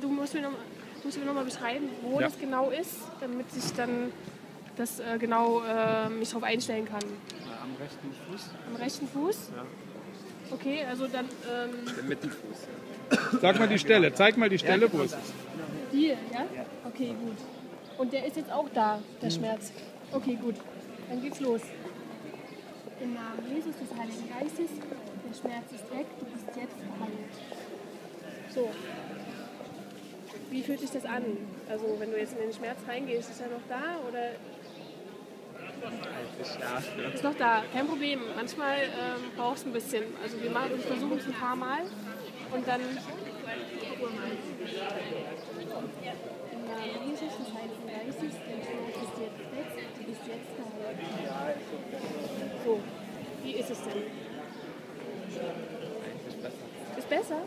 du musst mir noch, musst mir noch mal beschreiben, wo Ja. das genau ist, damit ich dann das äh, genau äh, mich darauf einstellen kann. Am rechten Fuß? Am rechten Fuß? Ja. Okay, also dann ähm, Der Mittelfuß. Sag mal die Stelle, zeig mal die Stelle, wo es ist. hier, ja? Okay, gut. Und der ist jetzt auch da, Mhm. der Schmerz. Okay, gut. Dann geht's los. Im Namen Jesus des Heiligen Geistes, der Schmerz ist weg, du bist jetzt geheilt. So. Wie fühlt sich das an? Also wenn du jetzt in den Schmerz reingehst, ist er noch da oder ist noch da? Kein Problem. Manchmal ähm, braucht es ein bisschen. Also wir machen, wir versuchen es ein paar Mal und dann. So, wie ist es denn? Besser?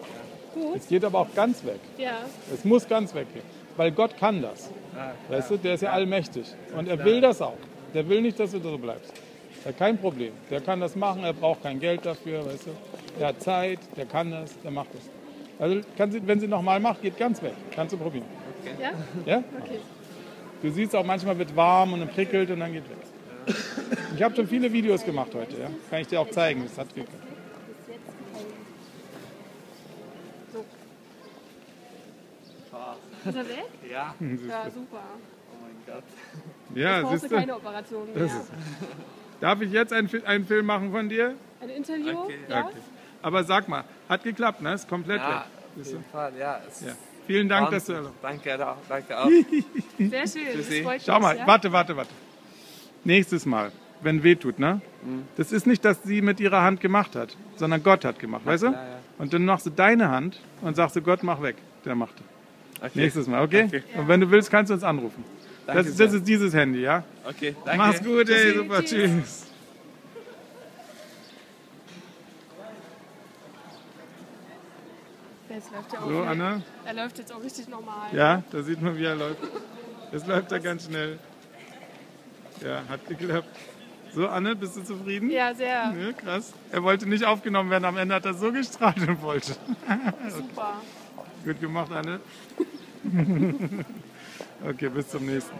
Gut. Es geht aber auch ganz weg. Ja. Es muss ganz weggehen. Weil Gott kann das. Weißt du, der ist ja allmächtig. Und er will das auch. Der will nicht, dass du so bleibst. Ja, kein Problem. Der kann das machen, er braucht kein Geld dafür, weißt du. Der hat Zeit, der kann das, der macht das. Also kann sie, wenn sie nochmal macht, geht ganz weg. Kannst du probieren. Ja? Ja? Okay. Du siehst auch, manchmal wird warm und dann prickelt und dann geht weg. Ich habe schon viele Videos gemacht heute, ja. Kann ich dir auch zeigen. Das hat geklappt. Du bist jetzt geheilt. So. Ist er weg? Ja. Ja, super. Oh mein Gott. Ja, Brauchst siehst du du. keine Operation mehr. Das ist, darf ich jetzt einen, einen Film machen von dir? Ein Interview? Okay. Ja? Okay. Aber sag mal, hat geklappt, ne? Ist komplett Ja, weg. auf jeden Fall, ja. Ja. Vielen Dank, dass du. Danke auch. Danke auch. Sehr schön. Das Tschüssi. freut Schau mal, ja? warte, warte, warte. Nächstes Mal, wenn weh tut, ne? Mhm. Das ist nicht, dass sie mit ihrer Hand gemacht hat, sondern Gott hat gemacht, weißt du? klar, ja. Und dann machst du deine Hand und sagst du, Gott, mach weg. Der macht. Okay. Nächstes Mal, okay? Okay. Und wenn du willst, kannst du uns anrufen. Danke Das, das ist dieses Handy, ja? Okay, danke. Mach's gut, ey, Tschüssi, super, tschüss. tschüss. Jetzt läuft ja auch So. Anna? Er läuft jetzt auch richtig normal. Ja, da sieht man, wie er läuft. Jetzt läuft er ganz schnell. Ja, hat geklappt. So, Anne, bist du zufrieden? Ja, sehr. Ja, krass. Er wollte nicht aufgenommen werden, am Ende hat er so gestrahlt und wollte. Super. Gut gemacht, Anne. okay, bis zum nächsten.